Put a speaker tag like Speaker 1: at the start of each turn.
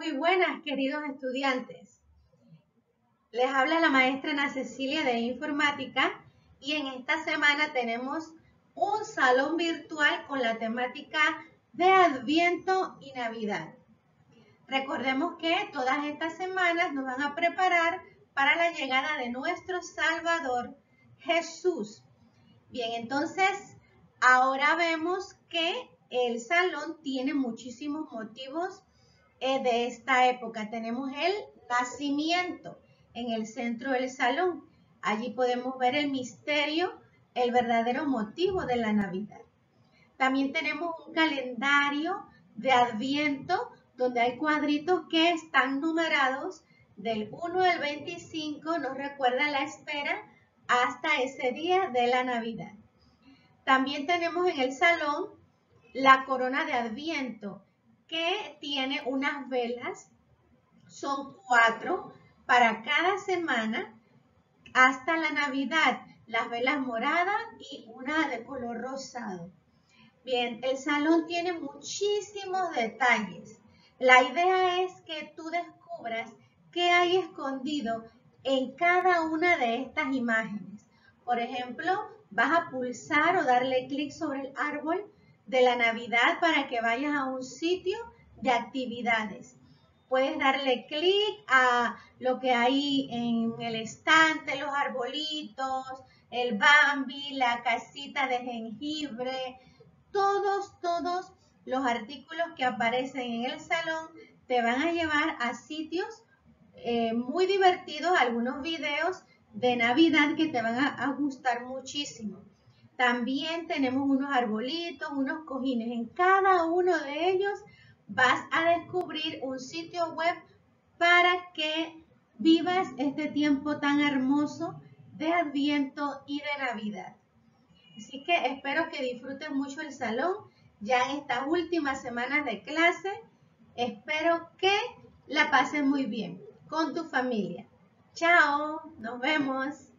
Speaker 1: Muy buenas, queridos estudiantes. Les habla la maestra Ana Cecilia de Informática y en esta semana tenemos un salón virtual con la temática de Adviento y Navidad. Recordemos que todas estas semanas nos van a preparar para la llegada de nuestro Salvador Jesús. Bien, entonces ahora vemos que el salón tiene muchísimos motivos de esta época. Tenemos el nacimiento en el centro del salón. Allí podemos ver el misterio, el verdadero motivo de la Navidad. También tenemos un calendario de Adviento donde hay cuadritos que están numerados del 1 al 25, nos recuerda la espera hasta ese día de la Navidad. También tenemos en el salón la corona de Adviento que tiene unas velas, son cuatro para cada semana hasta la Navidad, las velas moradas y una de color rosado. Bien, el salón tiene muchísimos detalles. La idea es que tú descubras qué hay escondido en cada una de estas imágenes. Por ejemplo, vas a pulsar o darle clic sobre el árbol de la Navidad para que vayas a un sitio de actividades. Puedes darle clic a lo que hay en el estante, los arbolitos, el Bambi, la casita de jengibre, todos, todos los artículos que aparecen en el salón te van a llevar a sitios eh, muy divertidos, algunos videos de Navidad que te van a gustar muchísimo. También tenemos unos arbolitos, unos cojines. En cada uno de ellos vas a descubrir un sitio web para que vivas este tiempo tan hermoso de Adviento y de Navidad. Así que espero que disfruten mucho el salón ya en estas últimas semanas de clase. Espero que la pasen muy bien con tu familia. Chao, nos vemos.